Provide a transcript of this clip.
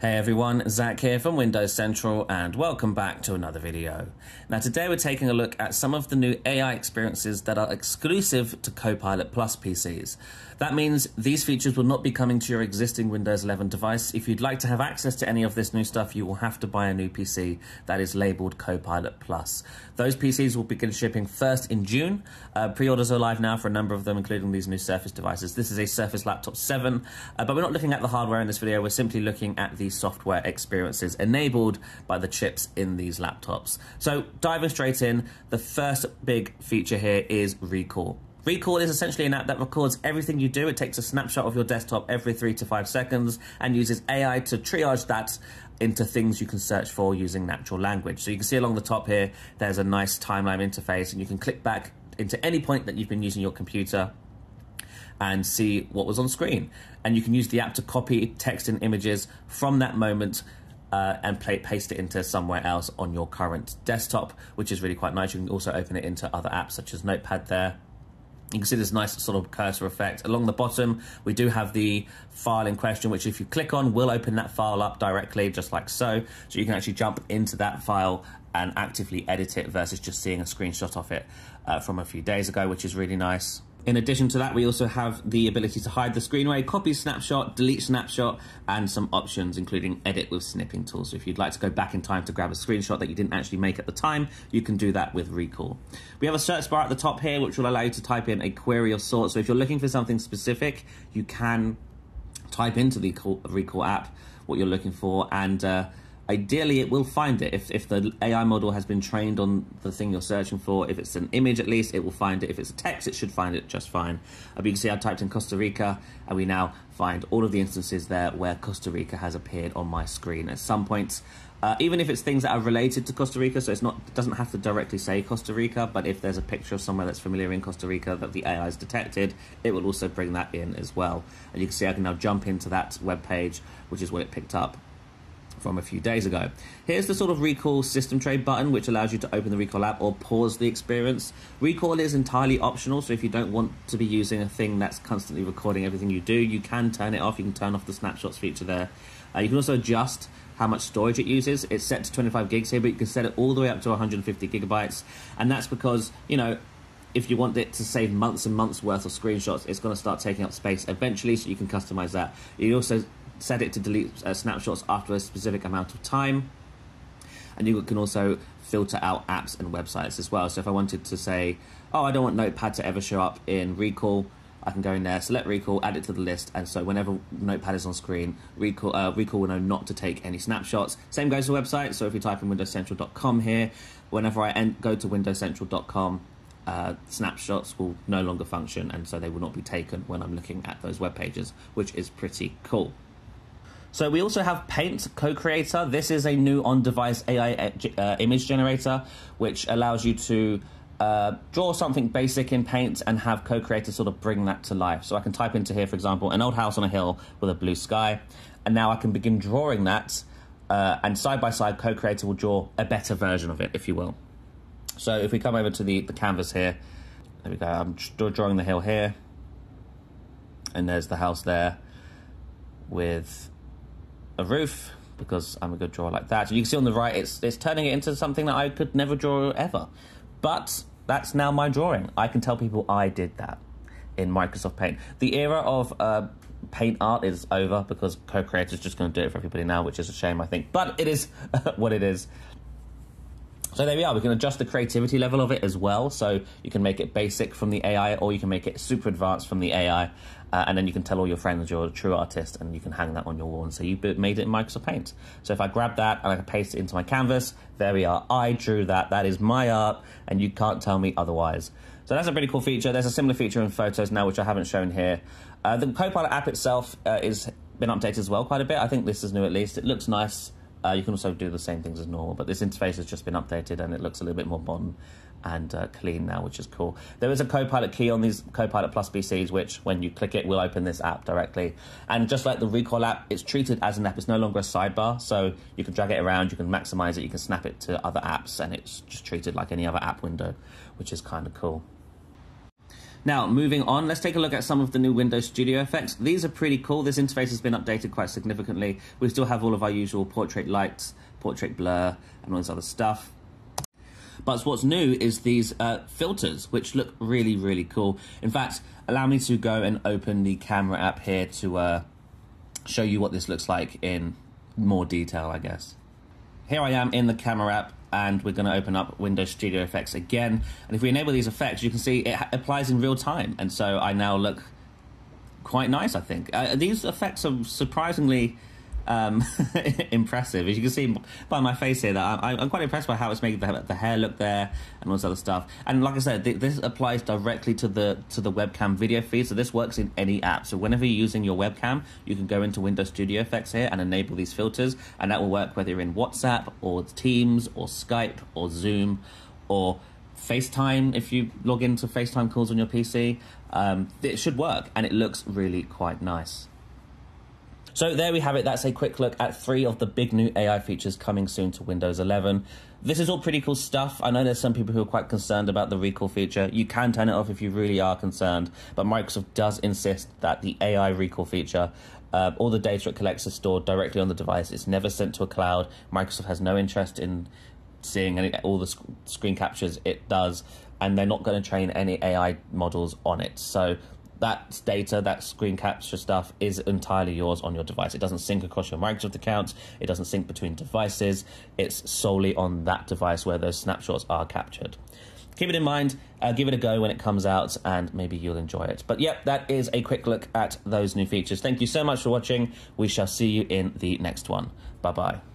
Hey everyone, Zach here from Windows Central and welcome back to another video. Now today we're taking a look at some of the new AI experiences that are exclusive to Copilot Plus PCs. That means these features will not be coming to your existing Windows 11 device. If you'd like to have access to any of this new stuff, you will have to buy a new PC that is labeled Copilot Plus. Those PCs will begin shipping first in June. Uh, Pre-orders are live now for a number of them, including these new Surface devices. This is a Surface Laptop 7, uh, but we're not looking at the hardware in this video. We're simply looking at the software experiences enabled by the chips in these laptops. So diving straight in, the first big feature here is Recall. Recall is essentially an app that records everything you do. It takes a snapshot of your desktop every three to five seconds and uses AI to triage that into things you can search for using natural language. So you can see along the top here, there's a nice timeline interface and you can click back into any point that you've been using your computer and see what was on screen. And you can use the app to copy text and images from that moment uh, and play, paste it into somewhere else on your current desktop, which is really quite nice. You can also open it into other apps such as Notepad there you can see this nice sort of cursor effect. Along the bottom, we do have the file in question, which if you click on, will open that file up directly, just like so. So you can actually jump into that file and actively edit it versus just seeing a screenshot of it uh, from a few days ago, which is really nice. In addition to that, we also have the ability to hide the screen, screenway, copy snapshot, delete snapshot, and some options, including edit with snipping tools. So if you'd like to go back in time to grab a screenshot that you didn't actually make at the time, you can do that with Recall. We have a search bar at the top here, which will allow you to type in a query of sorts. So if you're looking for something specific, you can type into the Recall app what you're looking for and uh, ideally it will find it. If, if the ai model has been trained on the thing you're searching for if it's an image at least it will find it. If it's a text it should find it just fine. Uh, you can see i typed in costa rica and we now find all of the instances there where costa rica has appeared on my screen at some points. Uh, even if it's things that are related to Costa Rica, so it's not it doesn't have to directly say Costa Rica, but if there's a picture of somewhere that's familiar in Costa Rica that the AI has detected, it will also bring that in as well. And you can see I can now jump into that web page, which is what it picked up from a few days ago. Here's the sort of recall system tray button, which allows you to open the recall app or pause the experience. Recall is entirely optional, so if you don't want to be using a thing that's constantly recording everything you do, you can turn it off. You can turn off the snapshots feature there. Uh, you can also adjust how much storage it uses. It's set to 25 gigs here, but you can set it all the way up to 150 gigabytes. And that's because, you know, if you want it to save months and months worth of screenshots, it's going to start taking up space eventually, so you can customize that. You also set it to delete uh, snapshots after a specific amount of time. And you can also filter out apps and websites as well. So if I wanted to say, oh, I don't want Notepad to ever show up in Recall, I can go in there, select Recall, add it to the list, and so whenever Notepad is on screen, Recall, uh, Recall will know not to take any snapshots. Same goes to websites. so if you type in windowscentral.com here, whenever I go to windowscentral.com, uh, snapshots will no longer function, and so they will not be taken when I'm looking at those web pages, which is pretty cool. So we also have Paint Co-Creator. This is a new on-device AI uh, image generator, which allows you to uh, draw something basic in Paint and have Co-Creator sort of bring that to life. So I can type into here, for example, an old house on a hill with a blue sky, and now I can begin drawing that, uh, and side by side, Co-Creator will draw a better version of it, if you will. So if we come over to the, the canvas here, there we go, I'm drawing the hill here, and there's the house there with a roof because I'm a good drawer like that. You can see on the right, it's it's turning it into something that I could never draw ever. But that's now my drawing. I can tell people I did that in Microsoft Paint. The era of uh, paint art is over because co-creator is just going to do it for everybody now, which is a shame, I think. But it is what it is. So there we are. We can adjust the creativity level of it as well. So you can make it basic from the AI, or you can make it super advanced from the AI, uh, and then you can tell all your friends you're a true artist, and you can hang that on your wall and say you made it in Microsoft Paint. So if I grab that and I can paste it into my canvas, there we are. I drew that. That is my art, and you can't tell me otherwise. So that's a pretty cool feature. There's a similar feature in Photos now, which I haven't shown here. Uh, the Copilot app itself uh, is been updated as well quite a bit. I think this is new at least. It looks nice. Uh, you can also do the same things as normal, but this interface has just been updated and it looks a little bit more modern and uh, clean now, which is cool. There is a Copilot key on these Copilot Plus PCs, which when you click it will open this app directly. And just like the Recall app, it's treated as an app. It's no longer a sidebar, so you can drag it around, you can maximize it, you can snap it to other apps, and it's just treated like any other app window, which is kind of cool. Now, moving on, let's take a look at some of the new Windows Studio effects. These are pretty cool. This interface has been updated quite significantly. We still have all of our usual portrait lights, portrait blur, and all this other stuff. But what's new is these uh, filters, which look really, really cool. In fact, allow me to go and open the camera app here to uh, show you what this looks like in more detail, I guess. Here I am in the camera app and we're going to open up Windows Studio Effects again. And if we enable these effects, you can see it applies in real time. And so I now look quite nice, I think. Uh, these effects are surprisingly um, impressive. As you can see by my face here, that I'm, I'm, quite impressed by how it's making the, the, hair look there and all this other stuff. And like I said, th this applies directly to the to the webcam video feed, so this works in any app. So whenever you're using your webcam, you can go into Windows Studio Effects here and enable these filters, and that will work whether you're in WhatsApp or Teams or Skype or Zoom or FaceTime if you log into FaceTime calls on your PC. Um, it should work, and it looks really quite nice. So there we have it. That's a quick look at three of the big new AI features coming soon to Windows 11. This is all pretty cool stuff. I know there's some people who are quite concerned about the recall feature. You can turn it off if you really are concerned, but Microsoft does insist that the AI recall feature uh, all the data it collects is stored directly on the device. It's never sent to a cloud. Microsoft has no interest in seeing any, all the sc- screen captures it does, and they're not going to train any AI models on it. So that data, that screen capture stuff is entirely yours on your device. It doesn't sync across your Microsoft accounts, It doesn't sync between devices. It's solely on that device where those snapshots are captured. Keep it in mind, uh, give it a go when it comes out, and maybe you'll enjoy it. But yep, that is a quick look at those new features. Thank you so much for watching. We shall see you in the next one. Bye bye.